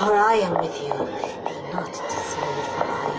for I am with you. Be not dismayed, for I